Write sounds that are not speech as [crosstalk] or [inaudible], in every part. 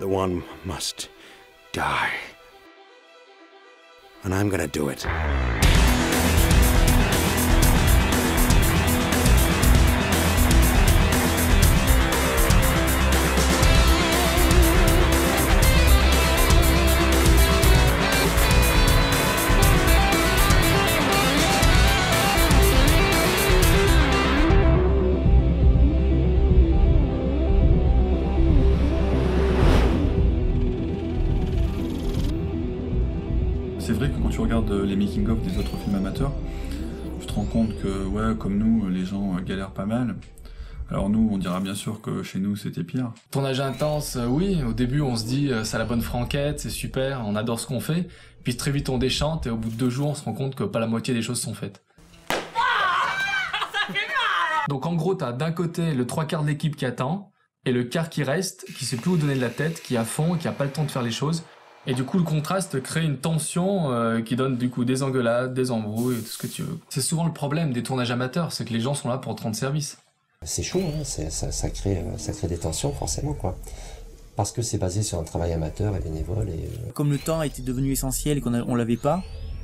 The one must die. And I'm gonna do it. Regardes les making-of des autres films amateurs, tu te rends compte que, ouais, comme nous, les gens galèrent pas mal. Alors nous, on dira bien sûr que chez nous, c'était pire. Tournage intense, euh, oui. Au début, on se dit, euh, c'est la bonne franquette, c'est super, on adore ce qu'on fait. Puis très vite, on déchante et au bout de deux jours, on se rend compte que pas la moitié des choses sont faites. Donc en gros, t'as d'un côté le trois quarts de l'équipe qui attend et le quart qui reste, qui sait plus où donner de la tête, qui est à fond, qui a pas le temps de faire les choses. Et du coup, le contraste crée une tension euh, qui donne du coup des engueulades, des embrouilles, tout ce que tu veux. C'est souvent le problème des tournages amateurs, c'est que les gens sont là pour te rendre service. C'est chaud, hein, c'est- ça, ça, crée, euh, ça crée des tensions forcément, quoi. Parce que c'est basé sur un travail amateur et bénévole. Et, euh, Comme le temps était devenu essentiel et qu'on on l'avait pas,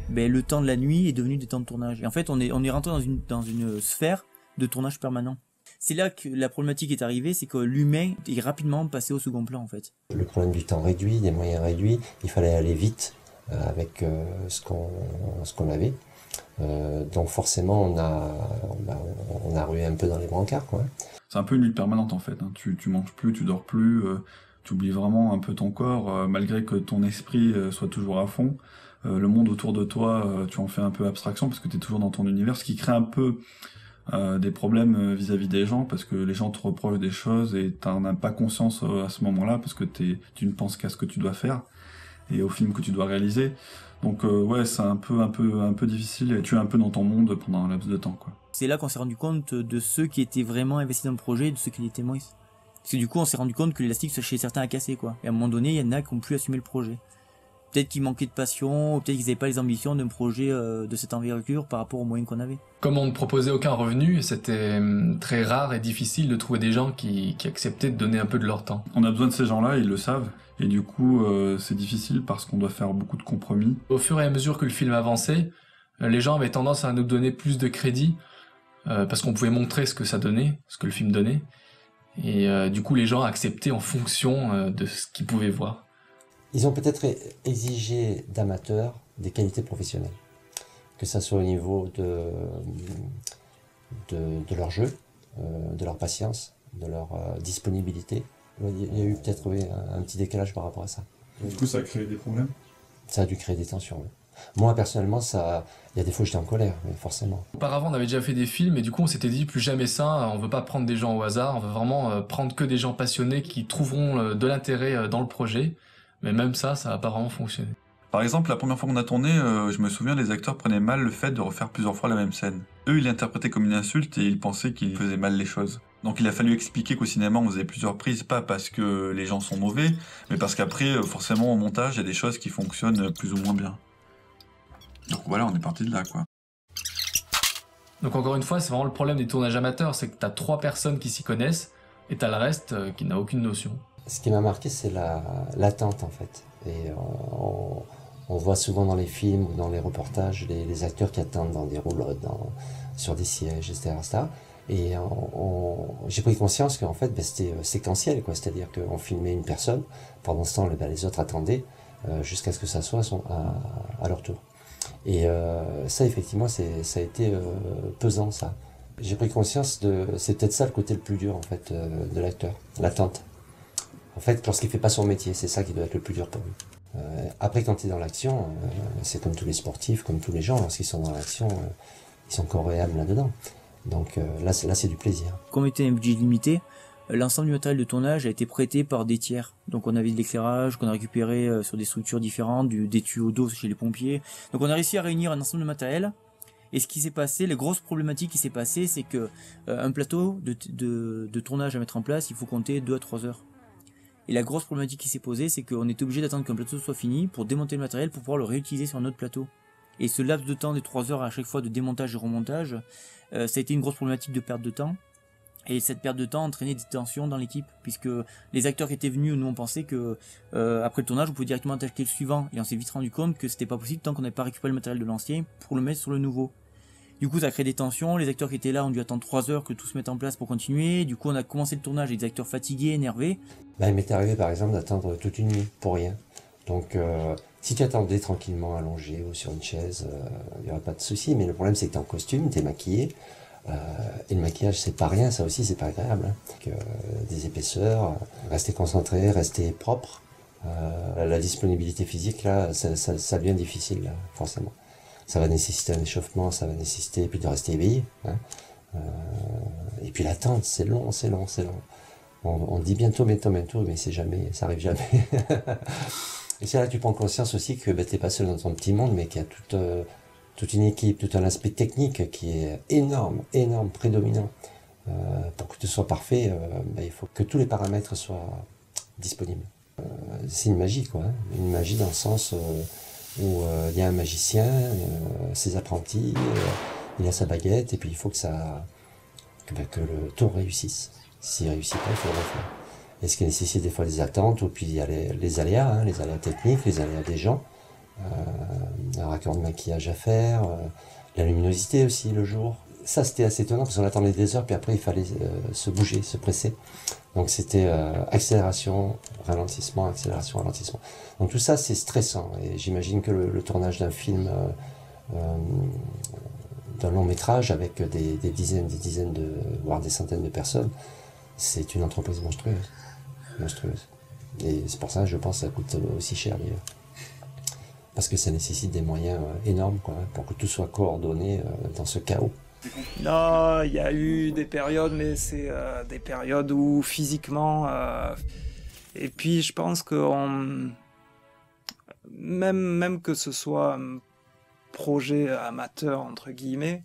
ben le temps de la nuit est devenu des temps de tournage. Et en fait, on est on est rentré dans une dans une sphère de tournage permanent. C'est là que la problématique est arrivée, c'est que l'humain est rapidement passé au second plan en fait. le problème du temps réduit, des moyens réduits, il fallait aller vite euh, avec euh, ce qu'on ce qu'on avait. Euh, donc forcément, on a, on a, on a rué un peu dans les brancards, quoi. C'est un peu une lutte permanente en fait. hein. Tu, tu manges plus, tu dors plus, euh, tu oublies vraiment un peu ton corps, euh, malgré que ton esprit soit toujours à fond. Le monde autour de toi, tu en fais un peu abstraction parce que tu es toujours dans ton univers, ce qui crée un peu euh, des problèmes euh, vis-à-vis des gens parce que les gens te reprochent des choses et tu n'en as pas conscience euh, à ce moment-là parce que tu ne penses qu'à ce que tu dois faire et au film que tu dois réaliser. Donc ouais, c'est un peu un peu un peu difficile et tu es un peu dans ton monde pendant un laps de temps quoi. C'est là qu'on s'est rendu compte de ceux qui étaient vraiment investis dans le projet et de ceux qui l'étaient moins. Parce que du coup, on s'est rendu compte que l'élastique chez certains a cassé quoi. Et à un moment donné, il y en a qui ont plus assumé le projet. Peut-être qu'ils manquaient de passion, ou peut-être qu'ils n'avaient pas les ambitions d'un projet euh, de cette envergure par rapport aux moyens qu'on avait. Comme on ne proposait aucun revenu, c'était hum, très rare et difficile de trouver des gens qui, qui acceptaient de donner un peu de leur temps. On a besoin de ces gens-là, ils le savent. Et du coup, euh, c'est difficile parce qu'on doit faire beaucoup de compromis. Au fur et à mesure que le film avançait, euh, les gens avaient tendance à nous donner plus de crédit euh, parce qu'on pouvait montrer ce que ça donnait, ce que le film donnait. Et euh, du coup, les gens acceptaient en fonction euh, de ce qu'ils pouvaient voir. Ils ont peut-être exigé d'amateurs des qualités professionnelles, que ça soit au niveau de, de, de leur jeu, euh, de leur patience, de leur euh, disponibilité. Il y a eu peut-être oui, un, un petit décalage par rapport à ça. Du coup, ça a créé des problèmes? Ça a dû créer des tensions. oui. Moi, personnellement, ça, il y a des fois où j'étais en colère, mais forcément. Auparavant, on avait déjà fait des films et du coup, on s'était dit plus jamais ça. On veut pas prendre des gens au hasard. On veut vraiment euh, prendre que des gens passionnés qui trouveront de l'intérêt dans le projet. Mais même ça, ça va pas vraiment fonctionner. Par exemple, la première fois qu'on a tourné, euh, je me souviens, les acteurs prenaient mal le fait de refaire plusieurs fois la même scène. Eux, ils l'interprétaient comme une insulte et ils pensaient qu'ils faisaient mal les choses. Donc il a fallu expliquer qu'au cinéma, on faisait plusieurs prises, pas parce que les gens sont mauvais, mais parce qu'après, euh, forcément, au montage, il y a des choses qui fonctionnent plus ou moins bien. Donc voilà, on est parti de là, quoi. Donc encore une fois, c'est vraiment le problème des tournages amateurs, c'est que t'as trois personnes qui s'y connaissent et t'as le reste euh, qui n'a aucune notion. Ce qui m'a marqué, c'est la l'attente en fait. Et on, on voit souvent dans les films ou dans les reportages les, acteurs qui attendent dans des roulottes, dans, sur des sièges, etc. Et on- j'ai pris conscience qu'en fait, ben, c'était euh, séquentiel, quoi. C'est-à-dire qu'on filmait une personne, pendant ce temps, ben, les autres attendaient euh, jusqu'à ce que ça soit à, leur tour. Et euh, ça, effectivement, ça a été euh, pesant, ça. J'ai pris conscience de, c'est peut-être ça le côté le plus dur, en fait, euh, de l'acteur, l'attente. En fait, lorsqu'il fait pas son métier, c'est ça qui doit être le plus dur pour lui. Euh, après, quand il est dans l'action, euh, c'est comme tous les sportifs, comme tous les gens, lorsqu'ils sont dans l'action, euh, ils sont corps et âme là-dedans. Donc là, c'est, du plaisir. Comme était un budget limité, l'ensemble du matériel de tournage a été prêté par des tiers. Donc on avait de l'éclairage qu'on a récupéré sur des structures différentes, des tuyaux d'eau chez les pompiers. Donc on a réussi à réunir un ensemble de matériel. Et ce qui s'est passé, les grosses problématiques qui s'est passé, c'est que un plateau de, de tournage à mettre en place, il faut compter 2 à 3 heures. Et la grosse problématique qui s'est posée, c'est qu'on était obligé d'attendre qu'un plateau soit fini pour démonter le matériel pour pouvoir le réutiliser sur un autre plateau. Et ce laps de temps des 3 heures à chaque fois de démontage et remontage, euh, ça a été une grosse problématique de perte de temps. Et cette perte de temps entraînait des tensions dans l'équipe, puisque les acteurs qui étaient venus, nous on pensait que euh, après le tournage, on pouvait directement attaquer le suivant, et on s'est vite rendu compte que c'était pas possible tant qu'on n'avait pas récupéré le matériel de l'ancien pour le mettre sur le nouveau. Du coup, ça a créé des tensions. Les acteurs qui étaient là ont dû attendre 3 heures que tout se mette en place pour continuer. Du coup, on a commencé le tournage avec des acteurs fatigués, énervés. Bah, il m'est arrivé par exemple d'attendre toute une nuit pour rien. Donc, euh, si tu attendais tranquillement allongé ou sur une chaise, euh, il n'y aurait pas de souci. Mais le problème, c'est que tu es en costume, tu es maquillé. Euh, et le maquillage, c'est pas rien, ça aussi, c'est pas agréable. Hein. des épaisseurs, rester concentré, rester propre. la disponibilité physique, là, ça, ça, ça devient difficile, là, forcément ça va nécessiter un échauffement, ça va nécessiter puis de rester éveillé. Hein. Euh, et puis l'attente, c'est long, c'est long, c'est long. On, dit bientôt, bientôt, bientôt, mais c'est jamais, ça arrive jamais. [laughs] et c'est là que tu prends conscience aussi que ben, tu n'es pas seul dans ton petit monde, mais qu'il y a toute, euh, toute une équipe, tout un aspect technique qui est énorme, énorme, prédominant. Euh, pour que tout soit parfait, ben, il faut que tous les paramètres soient disponibles. c'est une magie, quoi. Hein. Une magie dans le sens où euh, il y a un magicien, euh, ses apprentis, euh, il a sa baguette, et puis il faut que ça que, bah, que le tour réussisse. S'il réussit pas, il faut le refaire. Et ce qui nécessite des fois des attentes, ou puis il y a les, aléas, hein, les aléas techniques, les aléas des gens, un raccord de maquillage à faire, la luminosité aussi le jour. Ça c'était assez étonnant parce qu'on attendait des heures, puis après il fallait se bouger, se presser. Donc c'était accélération, ralentissement, accélération, ralentissement. Donc tout ça, c'est stressant. Et j'imagine que le, tournage d'un film, euh, euh, d'un long métrage avec des, dizaines, des dizaines de, voire des centaines de personnes, c'est une entreprise monstrueuse, monstrueuse. Et c'est pour ça, je pense, que ça coûte aussi cher d'ailleurs. Parce que ça nécessite des moyens euh, énormes pour que tout soit coordonné dans ce chaos. Non, il y a eu des périodes, mais c'est des périodes où physiquement. et puis je pense qu'on même, même que ce soit un projet amateur, entre guillemets,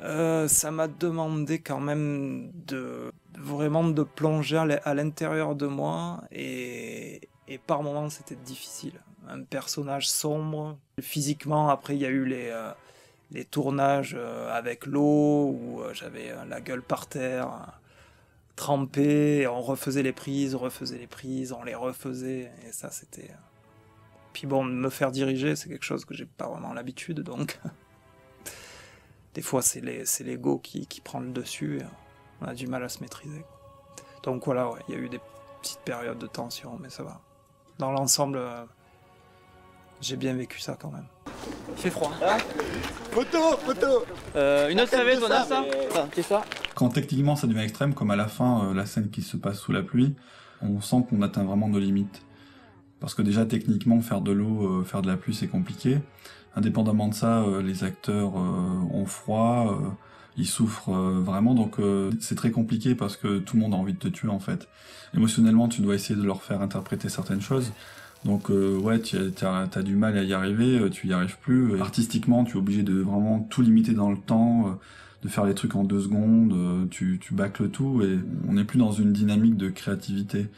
euh, ça m'a demandé quand même de vraiment de plonger à l'intérieur de moi et, par moments c'était difficile. Un personnage sombre, physiquement après il y a eu les, euh, les tournages euh, avec l'eau où j'avais la gueule par terre trempé, on refaisait les prises, refaisait les prises, on les refaisait, et ça c'était... Puis bon, me faire diriger, c'est quelque chose que j'ai pas vraiment l'habitude, donc... [laughs] Des fois, c'est l'ego qui, qui prend le dessus, et on a du mal à se maîtriser. Donc voilà, il y a eu des petites périodes de tension, mais ça va. Dans l'ensemble, euh, j'ai bien vécu ça quand même. Il fait froid. photo, photo euh, Une autre savette, on a ça C'est ça quand techniquement ça devient extrême, comme à la fin, euh, la scène qui se passe sous la pluie, on sent qu'on atteint vraiment nos limites. Parce que déjà techniquement, faire de l'eau, euh, faire de la pluie, c'est compliqué. Indépendamment de ça, euh, les acteurs ont froid, ils souffrent vraiment, donc c'est très compliqué parce que tout le monde a envie de te tuer en fait. Émotionnellement, tu dois essayer de leur faire interpréter certaines choses. Donc ouais, tu as, du mal à y arriver, tu y arrives plus. Artistiquement, tu es obligé de vraiment tout limiter dans le temps de faire les trucs en deux secondes, euh, tu, tu bâcles tout et on n'est plus dans une dynamique de créativité.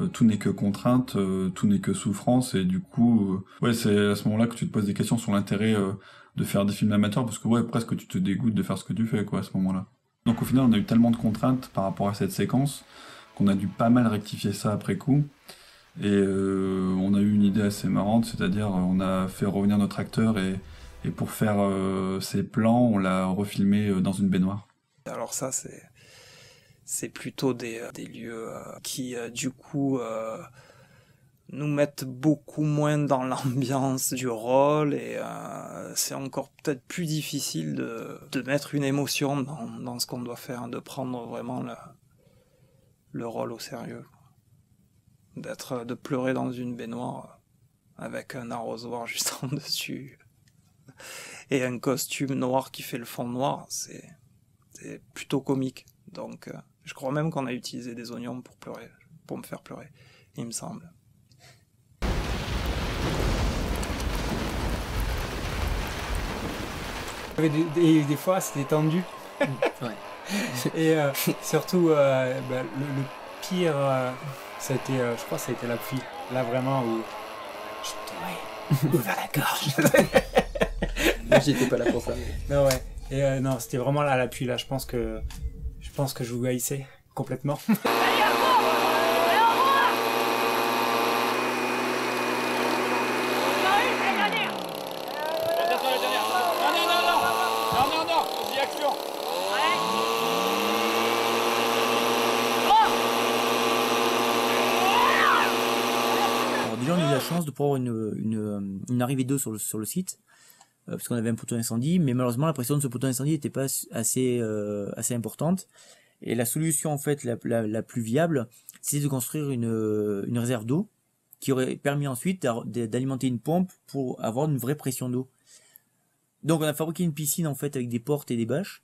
Euh, tout n'est que contrainte, euh, tout n'est que souffrance et du coup, ouais, c'est à ce moment-là que tu te poses des questions sur l'intérêt de faire des films amateurs parce que ouais, presque tu te dégoûtes de faire ce que tu fais quoi à ce moment-là. Donc au final, on a eu tellement de contraintes par rapport à cette séquence qu'on a dû pas mal rectifier ça après coup. Et on a eu une idée assez marrante, c'est-à-dire on a fait revenir notre acteur et pour faire euh, ces plans, on l'a refilmé euh, dans une baignoire. Alors ça, c'est plutôt des, euh, lieux qui, du coup, nous mettent beaucoup moins dans [laughs] l'ambiance du rôle et c'est encore peut-être plus difficile de, mettre une émotion dans, ce qu'on doit faire, de prendre vraiment le rôle au sérieux. D'être, de pleurer dans une baignoire avec un arrosoir [laughs] juste en dessus et un costume noir qui fait le fond noir, c'est plutôt comique. Donc, euh, je crois même qu'on a utilisé des oignons pour pleurer, pour me faire pleurer, il me semble. Des, des, fois, c'était tendu. ouais. Et euh, surtout, euh, bah, le, pire, ça a été, je crois, ça a été la pluie. Là, vraiment, où je t'aurais ouvert la gorge. [laughs] J'étais pas là pour ça. Non, ouais. Et euh, non, c'était vraiment là à l'appui. Là, je pense que je pense que je vous haïssais complètement [laughs] déjà, on a eu la de pouvoir une, une, une arrivée d'eau sur le, sur le site, euh, parce qu'on avait un poteau d'incendie, mais malheureusement, la pression de ce poteau d'incendie n'était pas assez, euh, assez importante. Et la solution, en fait, la, la, plus viable, c'était de construire une, une réserve d'eau qui aurait permis ensuite d'alimenter une pompe pour avoir une vraie pression d'eau. Donc on a fabriqué une piscine en fait avec des portes et des bâches.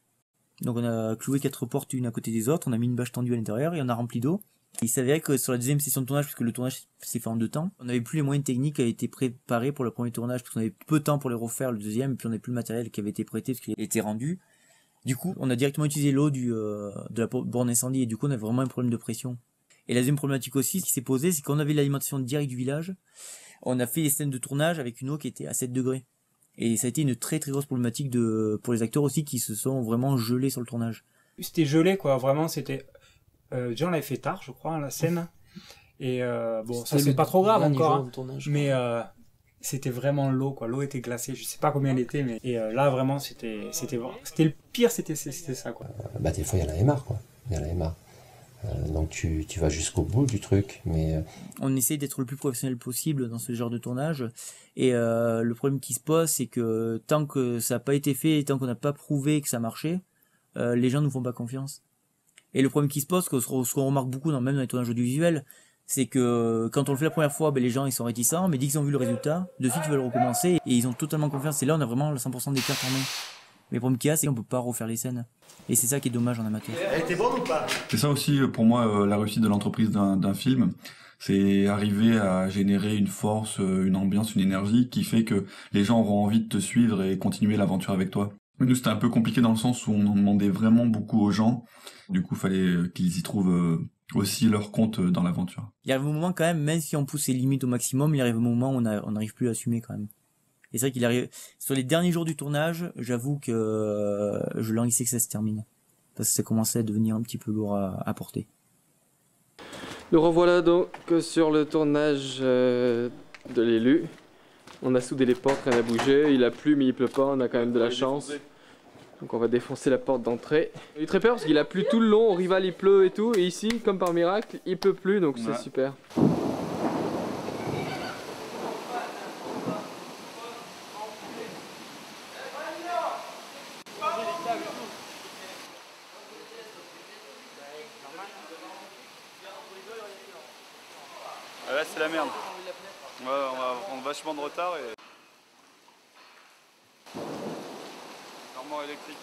Donc on a cloué quatre portes une à côté des autres, on a mis une bâche tendue à l'intérieur et on a rempli d'eau. Il s'avérait que sur la deuxième session de tournage, puisque le tournage s'est fait en deux temps, on n'avait plus les moyens techniques qui avaient été préparés pour le premier tournage, parce qu'on avait peu de temps pour les refaire le deuxième, et puis on n'avait plus le matériel qui avait été prêté parce qu'il était rendu. Du coup, on a directement utilisé l'eau euh, de la borne incendie, et du coup on avait vraiment un problème de pression. Et la deuxième problématique aussi, ce qui s'est posé, c'est qu'on avait l'alimentation directe du village, on a fait les scènes de tournage avec une eau qui était à 7 degrés. Et ça a été une très très grosse problématique pour les acteurs aussi qui se sont vraiment gelés sur le tournage. C'était gelé, quoi. Vraiment, c'était. Euh, déjà, on l'avait fait tard, je crois, la scène. Et euh, bon, ça c'est pas trop grave encore. hein. tournage, mais euh, c'était vraiment l'eau, quoi. L'eau était glacée. Je sais pas combien elle était, mais et euh, là vraiment, c'était, c'était, c'était le pire, c'était, c'était ça, quoi. bah, des fois, il y en avait marre, quoi. Il y en avait marre. Euh, donc, tu, tu vas jusqu'au bout du truc, mais On essaie d'être le plus professionnel possible dans ce genre de tournage. Et euh, le problème qui se pose, c'est que tant que ça n'a pas été fait, et tant qu'on n'a pas prouvé que ça marchait, euh, les gens ne nous font pas confiance. Et le problème qui se pose, que ce qu'on remarque beaucoup dans, même dans les tournages audiovisuels, c'est que quand on le fait la première fois, ben, les gens ils sont réticents, mais dès qu'ils ont vu le résultat, de suite ils veulent recommencer et ils ont totalement confiance. Et là, on a vraiment le 100% des cartes en main. Mais le problème qu'il y a, c'est qu'on peut pas refaire les scènes. Et c'est ça qui est dommage en amateur. Elle était bonne ou pas? C'est ça aussi euh, pour moi euh, la réussite de l'entreprise d'un d'un film, c'est arriver à générer une force, euh, une ambiance, une énergie qui fait que les gens auront envie de te suivre et continuer l'aventure avec toi. Mais nous c'était un peu compliqué dans le sens où on en demandait vraiment beaucoup aux gens. Du coup, fallait euh, qu'ils y trouvent euh, aussi leur compte euh, dans l'aventure. Il arrive un moment quand même, même si on pousse les limites au maximum, il arrive un moment où on n'arrive plus à assumer quand même. Et c'est vrai qu'il arrive, sur les derniers jours du tournage, j'avoue que je languissais que ça se termine. Parce que ça commençait à devenir un petit peu lourd à, à porter. Nous revoilà donc sur le tournage de l'élu. On a soudé les portes, rien n'a bougé. Il a plu, mais il pleut pas. On a quand même de la chance. Donc on va défoncer la porte d'entrée. J'ai eu très peur parce qu'il a plu tout le long. Au rival, il pleut et tout. Et ici, comme par miracle, il pleut plus. Donc Ouais. c'est super. Ouais, on va prendre vachement de retard et. Électrique.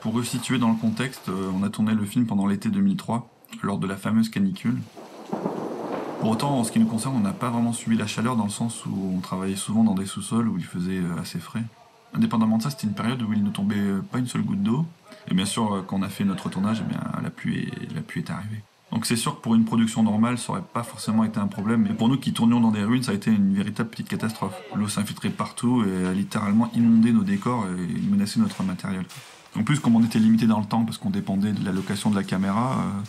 Pour resituer dans le contexte, euh, on a tourné le film pendant l'été 2003, lors de la fameuse canicule. Pour autant, en ce qui nous concerne, on n'a pas vraiment subi la chaleur dans le sens où on travaillait souvent dans des sous-sols où il faisait euh, assez frais. Indépendamment de ça, c'était une période où il ne tombait pas une seule goutte d'eau. Et bien sûr, euh, quand on a fait notre tournage, eh la, pluie est, arrivée. Donc c'est sûr que pour une production normale, ça aurait pas forcément été un problème. Mais pour nous qui tournions dans des ruines, ça a été une véritable petite catastrophe. L'eau s'infiltrait partout et a littéralement inondé nos décors et menacé notre matériel. En plus, comme on était limité dans le temps parce qu'on dépendait de la location de la caméra, euh,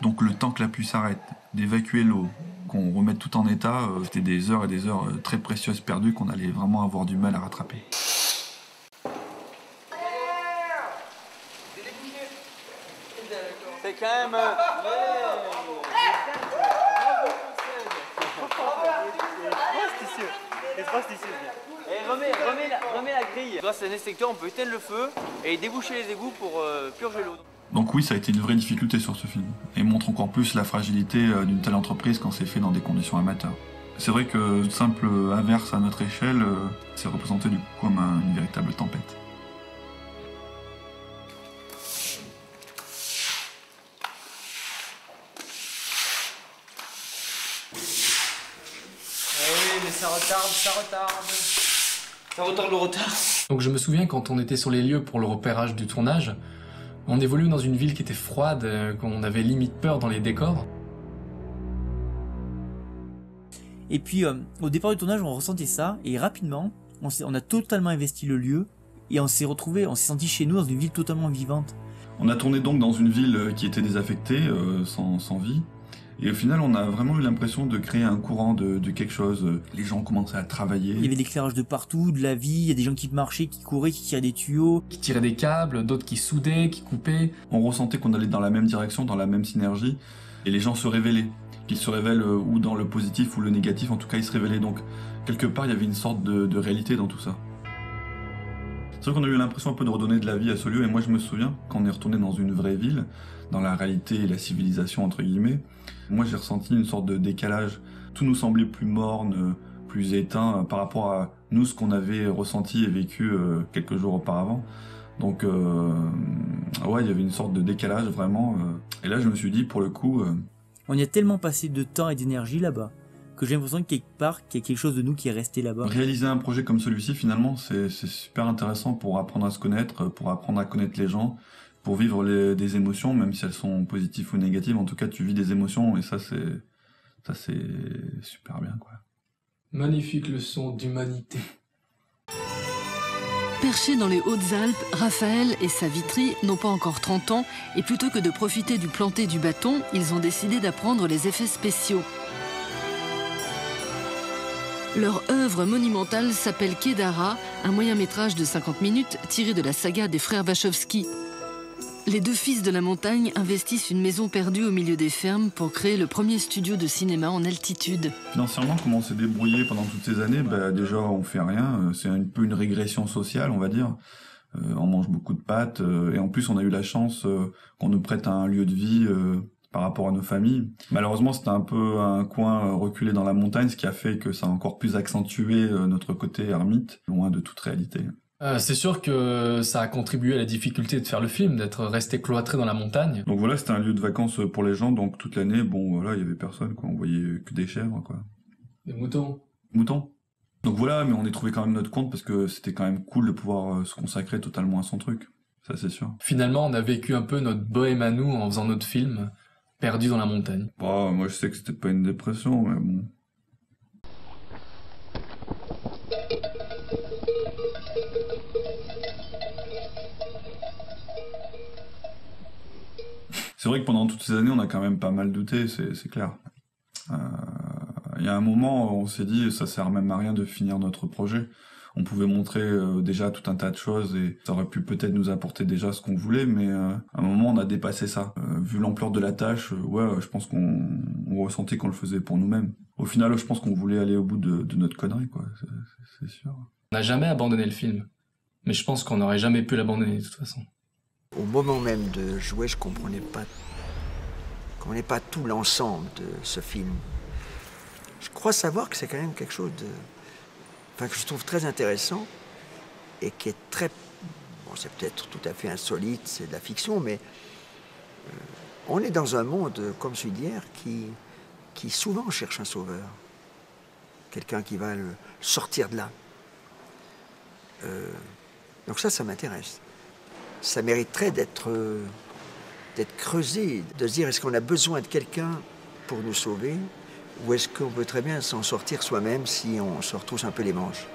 donc le temps que la pluie s'arrête, d'évacuer l'eau, qu'on remette tout en état, euh, c'était des heures et des heures très précieuses perdues qu'on allait vraiment avoir du mal à rattraper. Euh, Et remets, remets, la, remets la grille. Grâce à un extincteur, on peut éteindre le feu et déboucher les égouts pour purger l'eau. Donc oui, ça a été une vraie difficulté sur ce film, et montre encore plus la fragilité euh, d'une telle entreprise quand c'est fait dans des conditions amateurs. C'est vrai que simple inverse à notre échelle, euh, c'est représenté du coup comme un- une véritable tempête. Retarde, ça retarde. Ça retarde le retard. Donc je me souviens quand on était sur les lieux pour le repérage du tournage, on évoluait dans une ville qui était froide, euh, qu'on avait limite peur dans les décors. Et puis, euh, au départ du tournage, on ressentait ça, et rapidement, On, on a totalement investi le lieu et on s'est retrouvé, on s'est senti chez nous dans une ville totalement vivante. On a tourné donc dans une ville euh, qui était désaffectée, euh, sans, sans, vie. Et au final, on a vraiment eu l'impression de créer un courant de, de, quelque chose. Les gens commençaient à travailler. Il y avait de l'éclairage de partout, de la vie, il y a des gens qui marchaient, qui couraient, qui tiraient des tuyaux. Qui tiraient des câbles, d'autres qui soudaient, qui coupaient. On ressentait qu'on allait dans la même direction, dans la même synergie. Et les gens se révélaient. Qu'ils se révèlent euh, ou dans le positif ou le négatif, en tout cas ils se révélaient. Donc quelque part, il y avait une sorte de, de réalité dans tout ça. C'est vrai qu'on a eu l'impression un peu de redonner de la vie à ce lieu, et moi je me souviens, quand on est retourné dans une vraie ville, dans la réalité et la civilisation entre guillemets, moi j'ai ressenti une sorte de décalage. Tout nous semblait plus morne, plus éteint par rapport à nous, ce qu'on avait ressenti et vécu euh, quelques jours auparavant. Donc euh, ouais, il y avait une sorte de décalage vraiment. Euh, et là je me suis dit, pour le coup... euh, On y a tellement passé de temps et d'énergie là-bas que j'ai l'impression que quelque part, qu'il y a quelque chose de nous qui est resté là-bas. Réaliser un projet comme celui-ci, finalement, c'est super intéressant pour apprendre à se connaître, pour apprendre à connaître les gens, pour vivre les, des émotions, même si elles sont positives ou négatives. En tout cas, tu vis des émotions et ça, c'est ça c'est super bien, quoi. Magnifique leçon d'humanité. Perchés dans les Hautes-Alpes, Raphaël et Savitri n'ont pas encore 30 ans et plutôt que de profiter du planté du bâton, ils ont décidé d'apprendre les effets spéciaux. Leur œuvre monumentale s'appelle Kedara, un moyen métrage de 50 minutes tiré de la saga des frères Wachowski. Les deux fils de la montagne investissent une maison perdue au milieu des fermes pour créer le premier studio de cinéma en altitude. Financièrement, comment on s'est débrouillé pendant toutes ces années bah, Déjà, on fait rien. C'est un peu une régression sociale, on va dire. Euh, on mange beaucoup de pâtes. Euh, et en plus, on a eu la chance euh, qu'on nous prête un lieu de vie euh, par rapport à nos familles. Malheureusement, c'était un peu un coin reculé dans la montagne, ce qui a fait que ça a encore plus accentué euh, notre côté ermite, loin de toute réalité. Euh, c'est sûr que ça a contribué à la difficulté de faire le film, d'être resté cloîtré dans la montagne. Donc voilà, c'était un lieu de vacances pour les gens, donc toute l'année, bon voilà, il y avait personne, quoi. On voyait que des chèvres, quoi. Des moutons. Moutons. Donc voilà, mais on y trouvait quand même notre compte parce que c'était quand même cool de pouvoir euh, se consacrer totalement à son truc. Ça, c'est sûr. Finalement, on a vécu un peu notre bohème à nous en faisant notre film, perdu dans la montagne. Bah, moi, je sais que c'était pas une dépression, mais bon. C'est vrai que pendant toutes ces années, on a quand même pas mal douté, c'est clair. Euh, Il y a un moment, on s'est dit, ça sert même à rien de finir notre projet. On pouvait montrer euh, déjà tout un tas de choses et ça aurait pu peut-être nous apporter déjà ce qu'on voulait, mais euh, à un moment, on a dépassé ça. Euh, vu l'ampleur de la tâche, euh, ouais, je pense qu'on on ressentait qu'on le faisait pour nous-mêmes. Au final, je pense qu'on voulait aller au bout de, de notre connerie, quoi. C'est sûr. On n'a jamais abandonné le film, mais je pense qu'on n'aurait jamais pu l'abandonner de toute façon. Au moment même de jouer, je comprenais pas, je comprenais pas tout l'ensemble de ce film. Je crois savoir que c'est quand même quelque chose de, enfin que je trouve très intéressant et qui est très, bon, c'est peut-être tout à fait insolite, c'est de la fiction, mais euh, on est dans un monde comme celui d'hier qui, qui souvent cherche un sauveur, quelqu'un qui va le sortir de là. Euh, donc ça, ça m'intéresse. Ça mériterait d'être euh, d'être creusé, de se dire est-ce qu'on a besoin de quelqu'un pour nous sauver? Ou est-ce qu'on peut très bien s'en sortir soi-même si on se retrousse un peu les manches